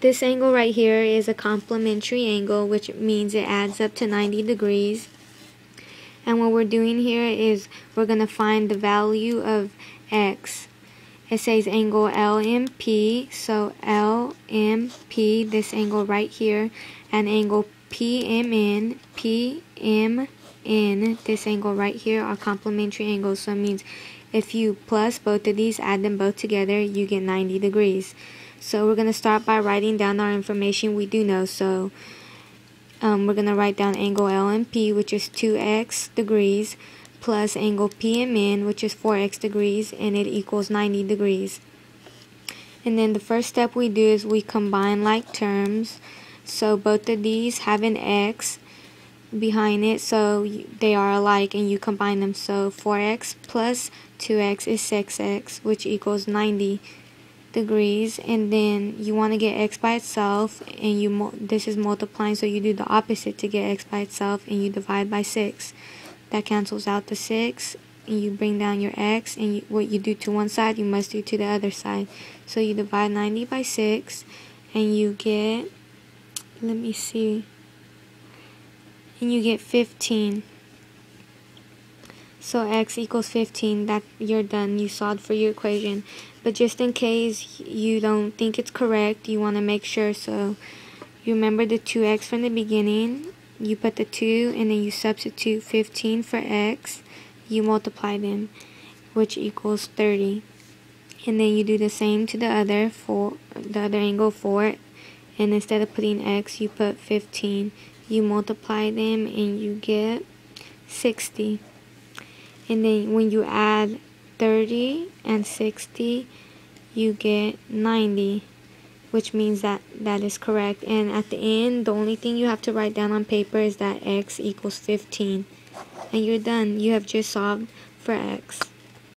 This angle right here is a complementary angle, which means it adds up to 90 degrees. And what we're doing here is we're going to find the value of x. It says angle LMP, so LMP, this angle right here, and angle PMN, PMN, this angle right here are complementary angles. So it means if you plus both of these, add them both together, you get 90 degrees. So we're going to start by writing down our information we do know. So um, we're going to write down angle LMP, which is 2x degrees, plus angle PMN, which is 4x degrees, and it equals 90 degrees. And then the first step we do is we combine like terms. So both of these have an x behind it, so they are alike, and you combine them. So 4x plus 2x is 6x, which equals 90 degrees and then you want to get x by itself and you this is multiplying so you do the opposite to get x by itself and you divide by 6 that cancels out the 6 and you bring down your x and you, what you do to one side you must do to the other side. So you divide 90 by 6 and you get let me see and you get 15 so x equals 15, that you're done. You solved for your equation. But just in case you don't think it's correct, you want to make sure. So you remember the 2x from the beginning. You put the 2 and then you substitute 15 for x. You multiply them, which equals 30. And then you do the same to the other for the other angle 4 and instead of putting x you put 15 you multiply them and you get 60 and then when you add 30 and 60 you get 90 which means that that is correct. And at the end the only thing you have to write down on paper is that x equals 15 and you're done. You have just solved for x